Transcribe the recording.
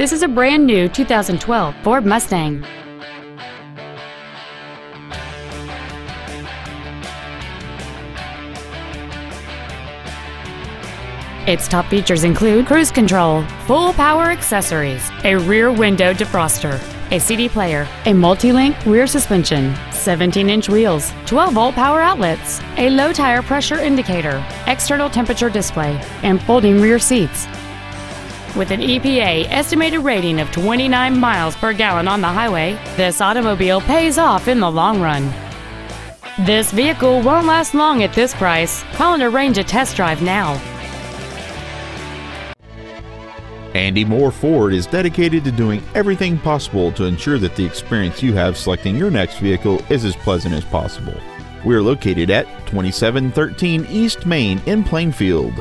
This is a brand new 2012 Ford Mustang. Its top features include cruise control, full power accessories, a rear window defroster, a CD player, a multi-link rear suspension, 17-inch wheels, 12-volt power outlets, a low tire pressure indicator, external temperature display, and folding rear seats. With an EPA estimated rating of 29 miles per gallon on the highway, this automobile pays off in the long run. This vehicle won't last long at this price. Call and arrange a test drive now. Andy Mohr Ford is dedicated to doing everything possible to ensure that the experience you have selecting your next vehicle is as pleasant as possible. We are located at 2713 East Main in Plainfield.